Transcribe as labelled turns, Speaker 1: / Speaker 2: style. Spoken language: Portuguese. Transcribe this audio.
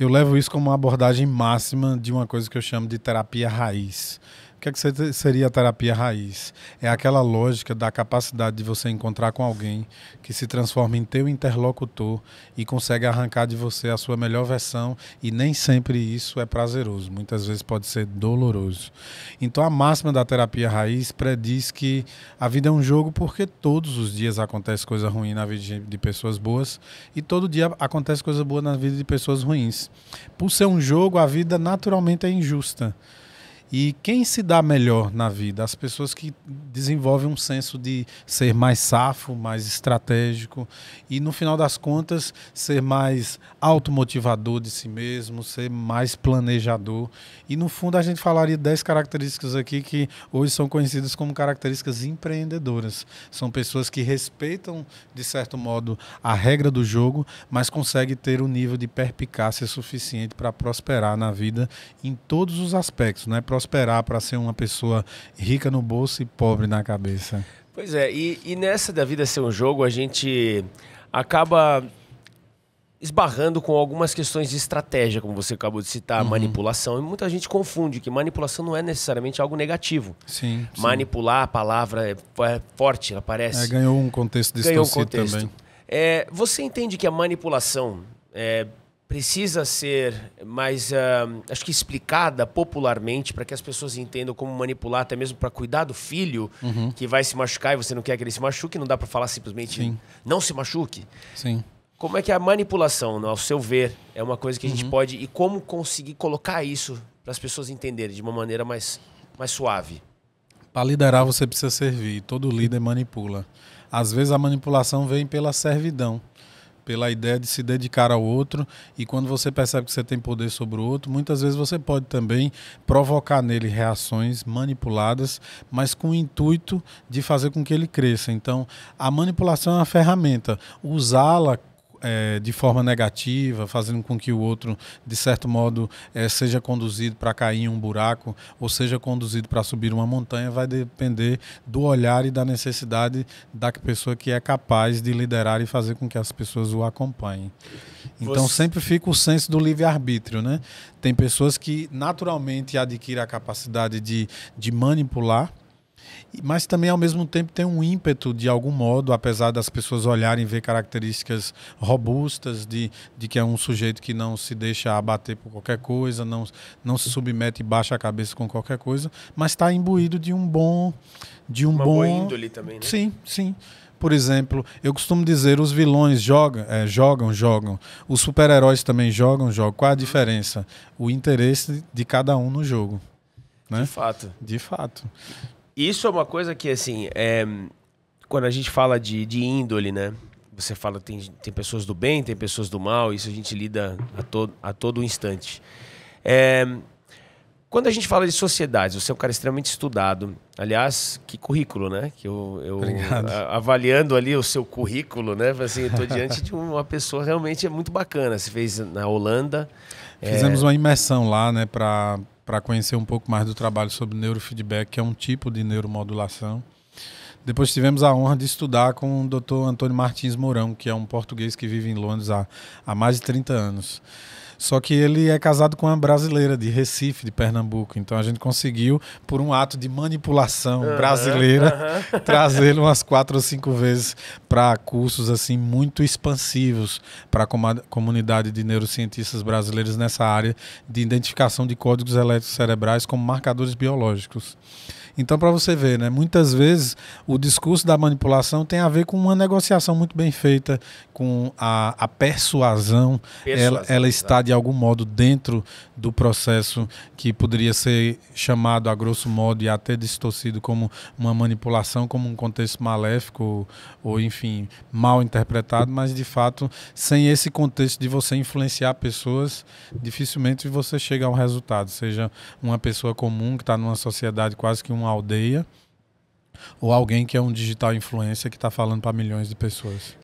Speaker 1: Eu levo isso como uma abordagem máxima de uma coisa que eu chamo de terapia raiz. O que, é que seria a terapia raiz? É aquela lógica da capacidade de você encontrar com alguém que se transforma em teu interlocutor e consegue arrancar de você a sua melhor versão e nem sempre isso é prazeroso, muitas vezes pode ser doloroso. Então a máxima da terapia raiz prediz que a vida é um jogo porque todos os dias acontece coisa ruim na vida de pessoas boas e todo dia acontece coisa boa na vida de pessoas ruins. Por ser um jogo, a vida naturalmente é injusta. E quem se dá melhor na vida? As pessoas que desenvolvem um senso de ser mais safo, mais estratégico e, no final das contas, ser mais automotivador de si mesmo, ser mais planejador. E, no fundo, a gente falaria 10 características aqui que hoje são conhecidas como características empreendedoras. São pessoas que respeitam, de certo modo, a regra do jogo, mas conseguem ter o um nível de perpicácia suficiente para prosperar na vida em todos os aspectos, não é? Prosperar para ser uma pessoa rica no bolso e pobre na cabeça.
Speaker 2: Pois é, e, e nessa da vida ser um jogo, a gente acaba esbarrando com algumas questões de estratégia, como você acabou de citar, uhum. manipulação. E muita gente confunde que manipulação não é necessariamente algo negativo.
Speaker 1: Sim.
Speaker 2: sim. Manipular, a palavra é, é forte, ela parece.
Speaker 1: É, ganhou um contexto distorcido ganhou um contexto. também.
Speaker 2: É, você entende que a manipulação é, precisa ser mais, uh, acho que explicada popularmente para que as pessoas entendam como manipular, até mesmo para cuidar do filho uhum. que vai se machucar e você não quer que ele se machuque, não dá para falar simplesmente Sim. não se machuque.
Speaker 1: Sim.
Speaker 2: Como é que a manipulação, ao seu ver, é uma coisa que a gente uhum. pode e como conseguir colocar isso para as pessoas entenderem de uma maneira mais, mais suave?
Speaker 1: Para liderar você precisa servir. Todo líder manipula. Às vezes a manipulação vem pela servidão pela ideia de se dedicar ao outro e quando você percebe que você tem poder sobre o outro, muitas vezes você pode também provocar nele reações manipuladas, mas com o intuito de fazer com que ele cresça. Então, a manipulação é uma ferramenta. Usá-la é, de forma negativa, fazendo com que o outro, de certo modo, é, seja conduzido para cair em um buraco ou seja conduzido para subir uma montanha, vai depender do olhar e da necessidade da pessoa que é capaz de liderar e fazer com que as pessoas o acompanhem. Então Você... sempre fica o senso do livre-arbítrio, né? Tem pessoas que naturalmente adquirem a capacidade de, de manipular mas também ao mesmo tempo tem um ímpeto de algum modo, apesar das pessoas olharem e ver características robustas de, de que é um sujeito que não se deixa abater por qualquer coisa, não, não se submete e baixa a cabeça com qualquer coisa, mas está imbuído de um bom de um
Speaker 2: Uma
Speaker 1: bom
Speaker 2: boa índole também, né?
Speaker 1: Sim, sim. Por exemplo, eu costumo dizer os vilões jogam, é, jogam, jogam. Os super-heróis também jogam, jogam. Qual a diferença? O interesse de cada um no jogo. Né?
Speaker 2: De fato.
Speaker 1: De fato.
Speaker 2: Isso é uma coisa que, assim, é, quando a gente fala de, de índole, né? Você fala tem, tem pessoas do bem, tem pessoas do mal, isso a gente lida a, to, a todo instante. É, quando a gente fala de sociedades, você é um cara extremamente estudado. Aliás, que currículo, né? Que eu, eu a, avaliando ali o seu currículo, né? Assim, estou diante de uma pessoa realmente muito bacana. Você fez na Holanda.
Speaker 1: Fizemos é... uma imersão lá, né? Para para conhecer um pouco mais do trabalho sobre neurofeedback, que é um tipo de neuromodulação. Depois tivemos a honra de estudar com o Dr. Antônio Martins Mourão, que é um português que vive em Londres há, há mais de 30 anos. Só que ele é casado com uma brasileira de Recife, de Pernambuco. Então a gente conseguiu, por um ato de manipulação uhum, brasileira, uhum. trazê-lo umas quatro ou cinco vezes para cursos assim muito expansivos para a comunidade de neurocientistas brasileiros nessa área de identificação de códigos elétricos cerebrais como marcadores biológicos. Então, para você ver, né, muitas vezes o discurso da manipulação tem a ver com uma negociação muito bem feita, com a, a persuasão. persuasão ela, ela está, de algum modo, dentro do processo que poderia ser chamado, a grosso modo, e até distorcido como uma manipulação, como um contexto maléfico, ou, enfim, mal interpretado, mas de fato, sem esse contexto de você influenciar pessoas, dificilmente você chega a um resultado, seja uma pessoa comum que está numa sociedade quase que uma aldeia, ou alguém que é um digital influencer que está falando para milhões de pessoas.